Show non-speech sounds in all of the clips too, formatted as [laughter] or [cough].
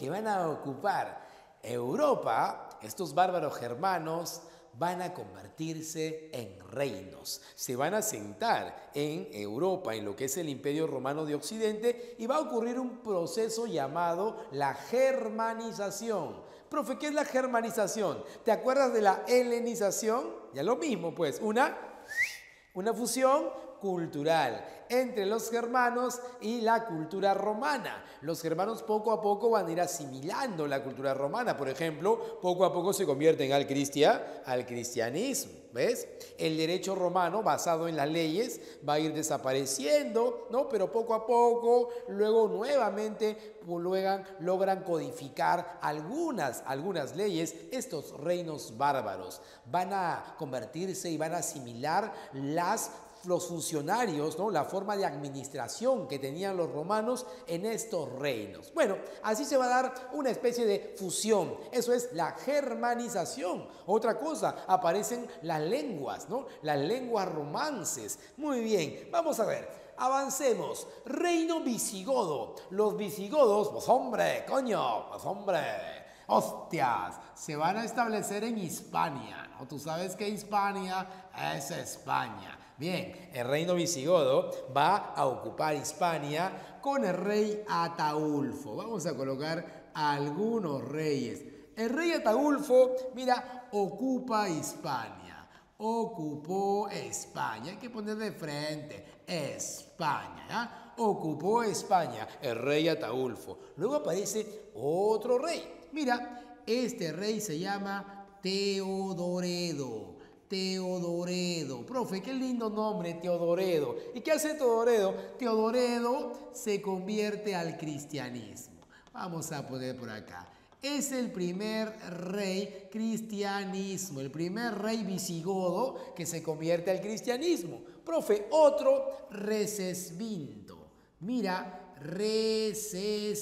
que van a ocupar Europa, estos bárbaros germanos, van a convertirse en reinos. Se van a sentar en Europa, en lo que es el Imperio Romano de Occidente, y va a ocurrir un proceso llamado la germanización. Profe, ¿qué es la germanización? ¿Te acuerdas de la helenización? Ya lo mismo, pues, una, una fusión cultural entre los germanos y la cultura romana. Los germanos poco a poco van a ir asimilando la cultura romana. Por ejemplo, poco a poco se convierten al, cristia, al cristianismo. ¿Ves? El derecho romano basado en las leyes va a ir desapareciendo, ¿no? Pero poco a poco, luego nuevamente pues, luego, logran codificar algunas, algunas leyes. Estos reinos bárbaros van a convertirse y van a asimilar las los funcionarios, ¿no? la forma de administración que tenían los romanos en estos reinos. Bueno, así se va a dar una especie de fusión, eso es la germanización. Otra cosa, aparecen las lenguas, ¿no? las lenguas romances. Muy bien, vamos a ver. Avancemos. Reino visigodo. Los visigodos, pues hombre, coño, pues hombre, hostias, se van a establecer en Hispania. Tú sabes que Hispania es España. Bien, el reino visigodo va a ocupar Hispania con el rey Ataulfo. Vamos a colocar algunos reyes. El rey Ataulfo, mira, ocupa Hispania. Ocupó España. Hay que poner de frente. España. ¿ya? Ocupó España. El rey Ataulfo. Luego aparece otro rey. Mira, este rey se llama Teodoredo. Teodoredo. Profe, qué lindo nombre, Teodoredo. ¿Y qué hace Teodoredo? Teodoredo se convierte al cristianismo. Vamos a poner por acá. Es el primer rey cristianismo, el primer rey visigodo que se convierte al cristianismo. Profe, otro Recesvinto. Mira, recesvinto.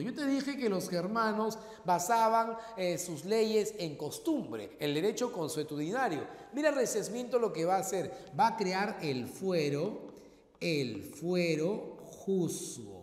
Yo te dije que los germanos basaban eh, sus leyes en costumbre, el derecho consuetudinario. Mira recesvinto lo que va a hacer, va a crear el fuero, el fuero juzgo,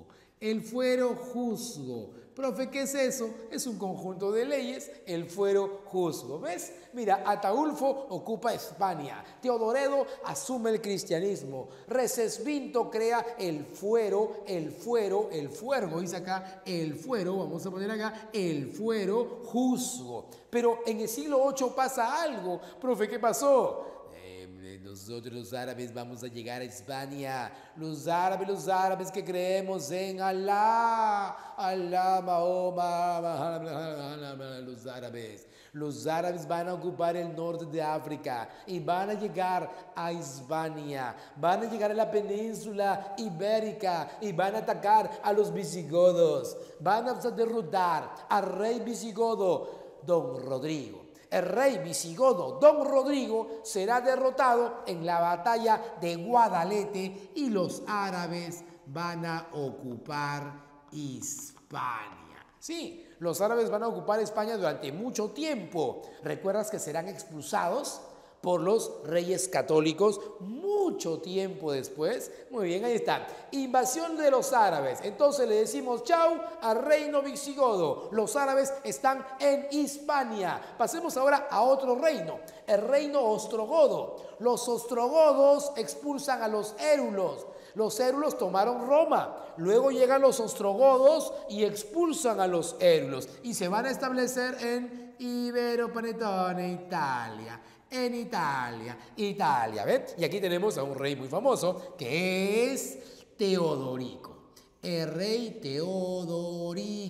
el fuero juzgo Profe, ¿qué es eso? Es un conjunto de leyes, el fuero juzgo. ¿Ves? Mira, Ataulfo ocupa España, Teodoredo asume el cristianismo, Recesvinto crea el fuero, el fuero, el fuego, dice acá el fuero, vamos a poner acá el fuero juzgo. Pero en el siglo VIII pasa algo. Profe, ¿qué pasó? Nosotros los árabes vamos a llegar a España. Los árabes, los árabes que creemos en Alá, Alá, Mahoma, los árabes. Los árabes van a ocupar el norte de África y van a llegar a España. Van a llegar a la península ibérica y van a atacar a los visigodos. Van a derrotar al rey visigodo, don Rodrigo el rey visigodo Don Rodrigo será derrotado en la batalla de Guadalete y los árabes van a ocupar Hispania. Sí, los árabes van a ocupar España durante mucho tiempo. ¿Recuerdas que serán expulsados? Por los reyes católicos mucho tiempo después. Muy bien, ahí está. Invasión de los árabes. Entonces le decimos chau al reino visigodo. Los árabes están en Hispania. Pasemos ahora a otro reino, el reino ostrogodo. Los ostrogodos expulsan a los érulos. Los érulos tomaron Roma. Luego llegan los ostrogodos y expulsan a los érulos y se van a establecer en Iberopanetone, Italia en Italia. Italia, ¿ves? Y aquí tenemos a un rey muy famoso que es Teodorico. El rey Teodorico,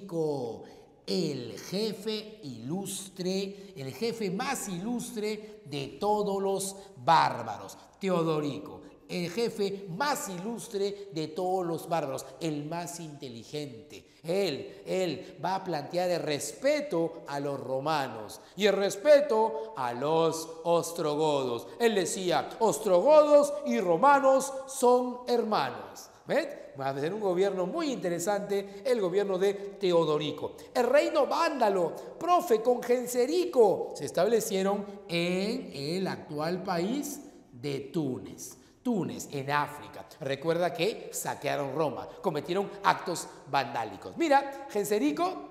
el jefe ilustre, el jefe más ilustre de todos los bárbaros. Teodorico el jefe más ilustre de todos los bárbaros, el más inteligente. Él, él va a plantear el respeto a los romanos y el respeto a los ostrogodos. Él decía, ostrogodos y romanos son hermanos. ¿Ven? Va a ser un gobierno muy interesante, el gobierno de Teodorico. El reino vándalo, profe, con Genserico, se establecieron en el actual país de Túnez. Túnez, en África. Recuerda que saquearon Roma, cometieron actos vandálicos. Mira, Genserico,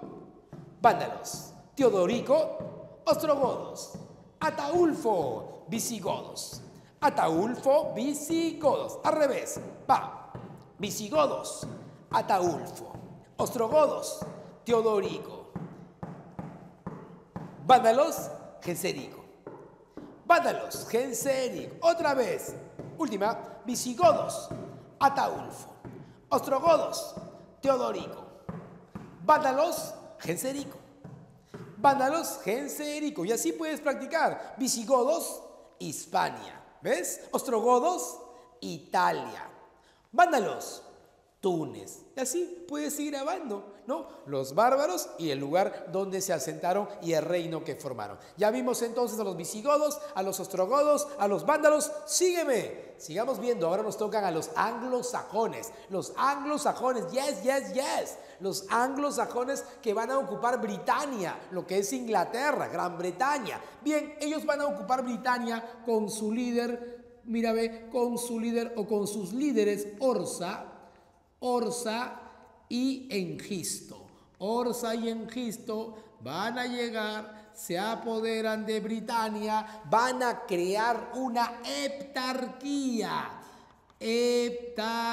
vándalos. Teodorico, ostrogodos. Ataulfo, visigodos. Ataulfo, visigodos. Al revés, va. Visigodos, Ataulfo. Ostrogodos, Teodorico. Vándalos, Genserico. Vándalos, Genserico. Otra vez, Última, visigodos, Ataulfo. Ostrogodos, Teodorico. Vándalos, Genserico. Vándalos, Genserico. Y así puedes practicar. Visigodos, Hispania. ¿Ves? Ostrogodos, Italia. Vándalos, Túnez. Y así puedes ir grabando, ¿no? Los bárbaros y el lugar donde se asentaron y el reino que formaron. Ya vimos entonces a los visigodos, a los ostrogodos, a los vándalos. Sígueme. Sigamos viendo. Ahora nos tocan a los anglosajones. Los anglosajones. Yes, yes, yes. Los anglosajones que van a ocupar Britania, lo que es Inglaterra, Gran Bretaña. Bien, ellos van a ocupar Britania con su líder, mira, ve, con su líder o con sus líderes Orsa, Orsa y Engisto. Orsa y Engisto van a llegar, se apoderan de Britania, van a crear una heptarquía. Heptarquía.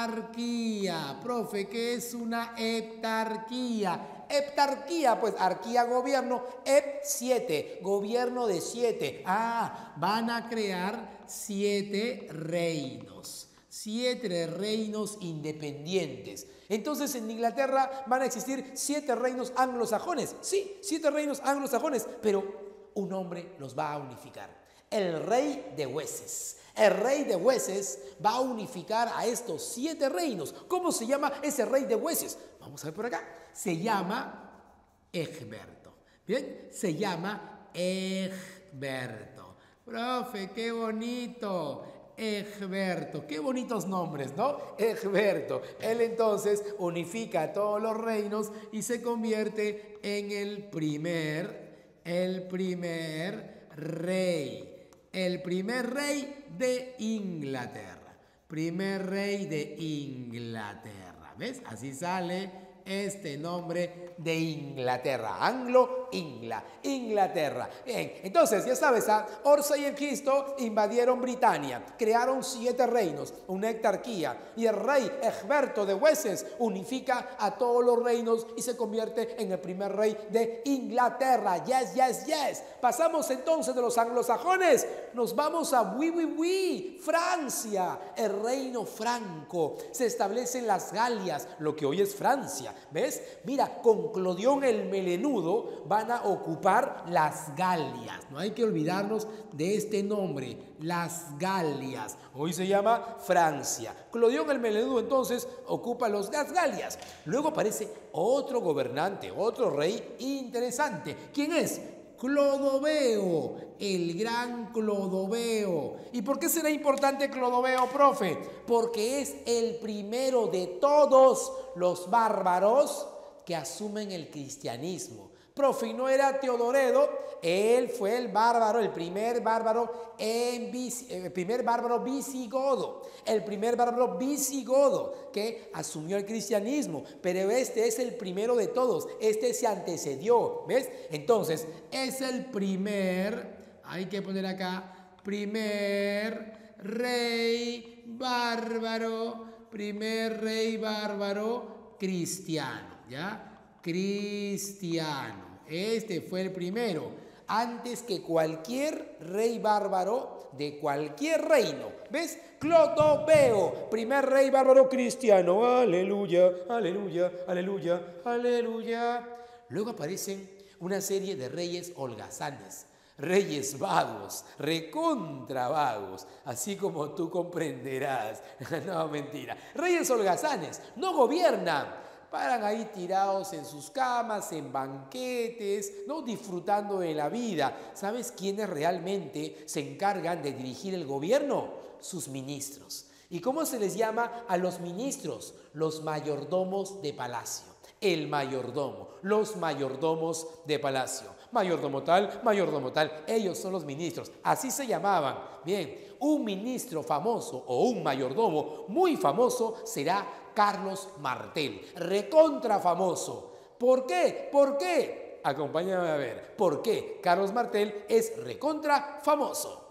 Profe, ¿qué es una heptarquía? Heptarquía, pues arquía gobierno, hep 7, gobierno de siete. Ah, van a crear siete reinos siete reinos independientes. Entonces en Inglaterra van a existir siete reinos anglosajones. Sí, siete reinos anglosajones, pero un hombre los va a unificar. El rey de Hueses. El rey de Hueses va a unificar a estos siete reinos. ¿Cómo se llama ese rey de Hueses? Vamos a ver por acá. Se llama Egberto. Bien, se llama Egberto. Profe, qué bonito. Egberto. Qué bonitos nombres, ¿no? Egberto. Él entonces unifica todos los reinos y se convierte en el primer, el primer rey. El primer rey de Inglaterra. Primer rey de Inglaterra. ¿Ves? Así sale este nombre de Inglaterra. Anglo, Ingla, Inglaterra. Entonces ya sabes, ¿ah? Orsa y Cristo invadieron Britania, crearon siete reinos, una hectarquía, y el rey Egberto de Wessex unifica a todos los reinos y se convierte en el primer rey de Inglaterra. Yes, yes, yes. Pasamos entonces de los anglosajones, nos vamos a oui, oui, oui, Francia, el reino franco. Se establecen las Galias, lo que hoy es Francia. ¿Ves? Mira, con Clodión el Melenudo van a ocupar las Galias. No hay que olvidarnos de este nombre, las Galias. Hoy se llama Francia. Clodión el Melenudo entonces ocupa las Galias. Luego aparece otro gobernante, otro rey interesante. ¿Quién es? Clodoveo, el gran Clodoveo. ¿Y por qué será importante Clodoveo, profe? Porque es el primero de todos los bárbaros que asumen el cristianismo. Profe, no era Teodoredo, él fue el bárbaro, el primer bárbaro, en, el eh, primer bárbaro visigodo, el primer bárbaro visigodo que asumió el cristianismo, pero este es el primero de todos, este se antecedió, ¿ves? Entonces, es el primer, hay que poner acá, primer rey bárbaro, primer rey bárbaro cristiano, ¿ya? Cristiano. Este fue el primero, antes que cualquier rey bárbaro de cualquier reino. ¿Ves? Clodoveo, primer rey bárbaro cristiano. Aleluya, aleluya, aleluya, aleluya. Luego aparecen una serie de reyes holgazanes, reyes vagos, recontra vagos, así como tú comprenderás. [laughs] no, mentira. Reyes holgazanes no gobiernan, paran ahí tirados en sus camas, en banquetes, ¿no? disfrutando de la vida. ¿Sabes quiénes realmente se encargan de dirigir el gobierno? Sus ministros. ¿Y cómo se les llama a los ministros? Los mayordomos de palacio. El mayordomo, los mayordomos de palacio. Mayordomo tal, mayordomo tal. Ellos son los ministros. Así se llamaban. Bien, un ministro famoso o un mayordomo muy famoso será Carlos Martel. Recontra famoso. ¿Por qué? ¿Por qué? Acompáñame a ver. ¿Por qué Carlos Martel es recontra famoso?